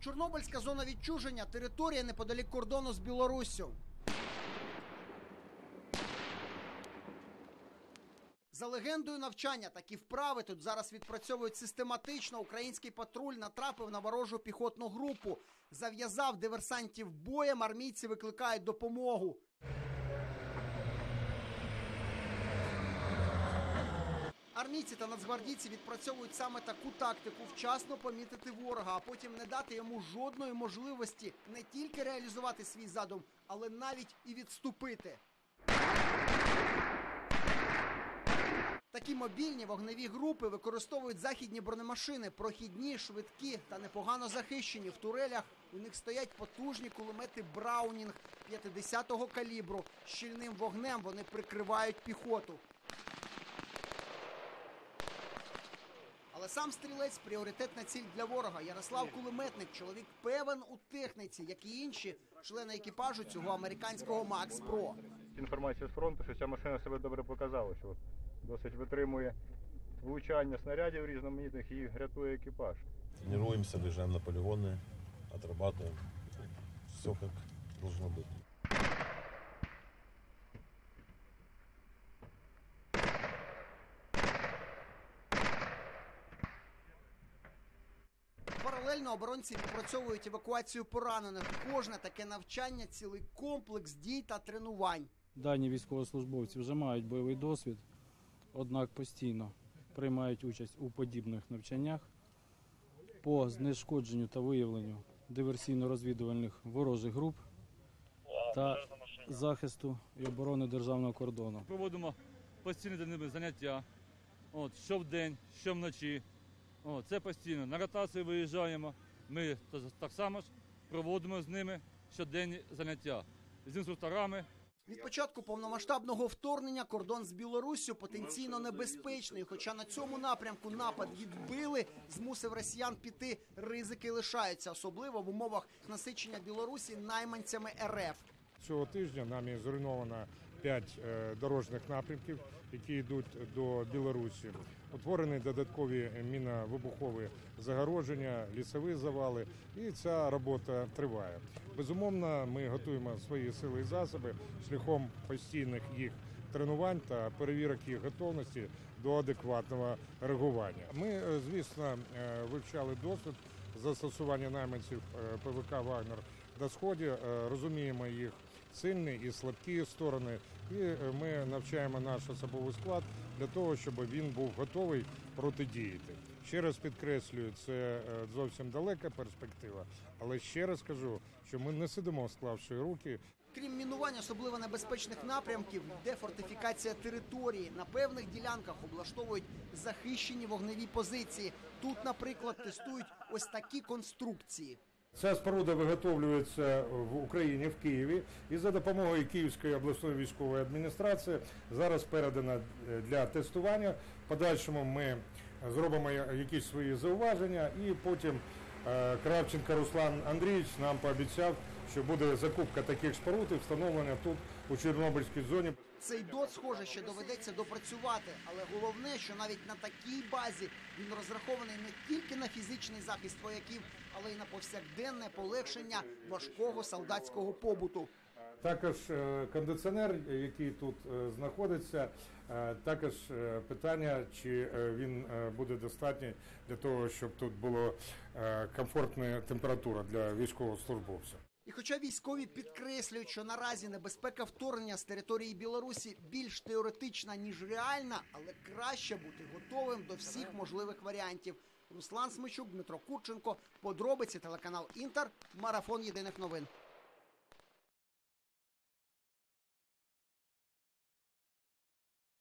Чорнобильська зона відчуження територія неподалік кордону з Білоруссю. За легендою навчання, такі вправи тут зараз відпрацьовують систематично. Український патруль натрапив на ворожу піхотну групу, зав'язав диверсантів боєм. Армійці викликають допомогу. Армійці та нацгвардійці відпрацьовують саме таку тактику вчасно помітити ворога, а потім не дати йому жодної можливості не тільки реалізувати свій задум, але навіть і відступити. Такі мобільні вогневі групи використовують західні бронемашини, прохідні, швидкі та непогано захищені. В турелях у них стоять потужні кулемети Браунінг 50-го калібру. Щільним вогнем вони прикривають піхоту. Але сам стрілець пріоритетна ціль для ворога. Ярослав Кулеметник, чоловік певен у техніці, як і інші члени екіпажу цього американського Макс Про. Інформація з фронту, що ця машина себе добре показала, що досить витримує влучання снарядів різноманітних і рятує екіпаж. Тренируемся, выезжаем на полигоны, отрабатываем. Все как должно быть. Паралельно оборонці відпрацьовують евакуацію поранених. Кожне таке навчання цілий комплекс дій та тренувань. Дані військовослужбовці вже мають бойовий досвід, однак постійно приймають участь у подібних навчаннях по знешкодженню та виявленню диверсійно-розвідувальних ворожих груп та захисту і оборони державного кордону. проводимо постійні для ними заняття. От, що вдень, що вночі. От, це постійно. На ротацію виїжджаємо. Ми та- так само ж проводимо з ними щоденні заняття з інструкторами. Від початку повномасштабного вторгнення кордон з Білоруссю потенційно небезпечний. Хоча на цьому напрямку напад відбили, змусив росіян піти. Ризики лишаються, особливо в умовах насичення Білорусі найманцями РФ. Цього тижня нами зруйновано 5 дорожніх напрямків, які йдуть до Білорусі. Утворені додаткові міновибухові загородження, лісові завали, і ця робота триває. Безумовно, ми готуємо свої сили і засоби шляхом постійних їх тренувань та перевірок їх готовності до адекватного реагування. Ми, е, звісно, е, вивчали досвід застосування найманців е, ПВК Вагнер на сході, е, розуміємо їх сильні і слабкі сторони, і е, ми навчаємо наш особовий склад для того, щоб він був готовий протидіяти. Ще раз підкреслюю, це е, зовсім далека перспектива, але ще раз кажу, що ми не сидимо, склавши руки. Крім мінувань особливо небезпечних напрямків, йде фортифікація території. На певних ділянках облаштовують захищені вогневі позиції. Тут, наприклад, тестують ось такі конструкції. Ця споруда виготовлюється в Україні в Києві і за допомогою Київської обласної військової адміністрації зараз передана е, для тестування. Подальшому ми зробимо якісь свої зауваження, і потім е, Кравченко Руслан Андрійович нам пообіцяв, що буде закупка таких споруд і встановлення тут у Чорнобильській зоні. Цей дот, схоже, ще доведеться допрацювати, але головне, що навіть на такій базі він розрахований не тільки на фізичний захист вояків, але й на повсякденне полегшення важкого солдатського побуту. Також е, кондиціонер, який тут е, знаходиться, е, також питання, чи він буде достатній для того, щоб тут була комфортна температура для військовослужбовців. І хоча військові підкреслюють, що наразі небезпека вторгнення з території Білорусі більш теоретична ніж реальна, але краще бути готовим до всіх можливих варіантів. Руслан Смичук, Дмитро Курченко, подробиці телеканал Інтер, марафон єдиних новин.